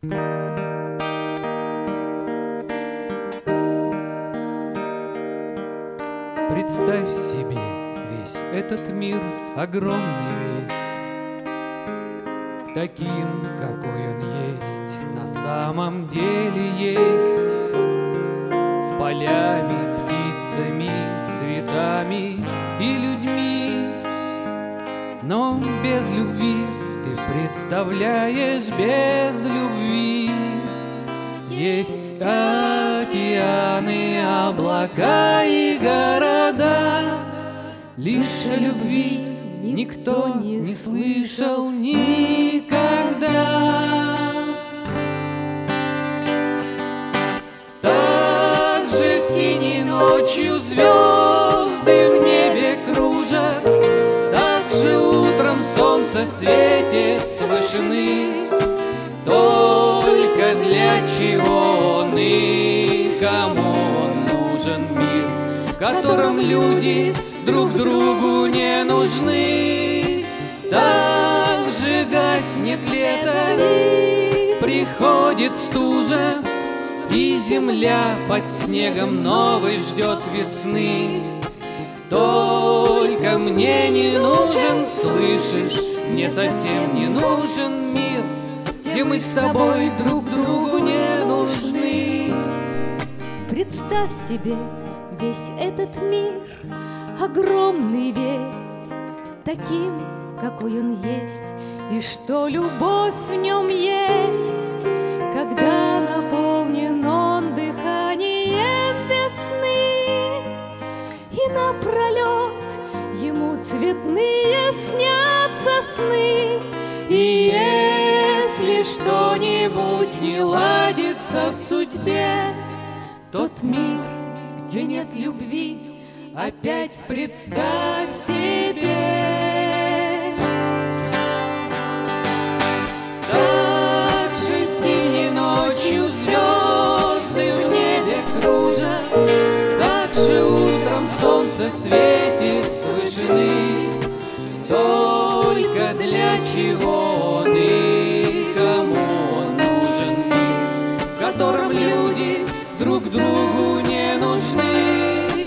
Представь себе весь этот мир огромный весь, Таким, какой он есть, на самом деле есть, С полями, птицами, цветами и людьми. Но без любви представляешь без любви. Есть океаны, облака и города. Лишь о любви никто не слышал никогда. Так же синей ночью звезды солнце светит с вышины. Только для чего он и кому он нужен мир В котором люди друг другу не нужны. Так же гаснет лето, приходит стужа И земля под снегом новой ждет весны. Только мне не нужен, слышишь, мне совсем не нужен мир Где мы с тобой друг другу не нужны. Представь себе весь этот мир огромный весь, таким, какой он есть, и что любовь в нем есть, когда наполнен он дыханием весны, и напролет ему цветные снятся сны, и если что-нибудь не ладится в судьбе, тот мир, где нет любви, опять представь себе. Чего и кому он нужен мир, В котором люди друг другу не нужны.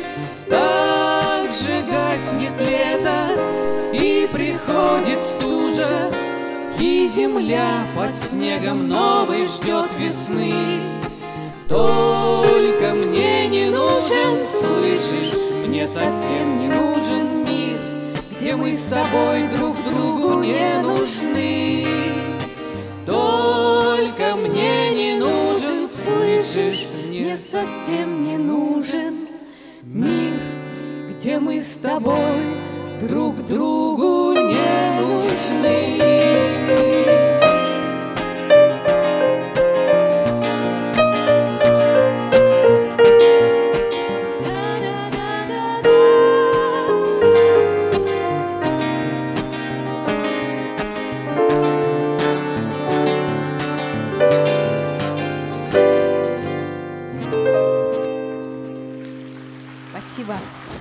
Так же гаснет лето и приходит стужа, И земля под снегом новой ждет весны. Только мне не нужен, слышишь, мне совсем не нужен мир, Где мы с тобой друг другу не нужны. Только мне не нужен, слышишь, мне совсем не нужен мир, где мы с тобой друг другу は。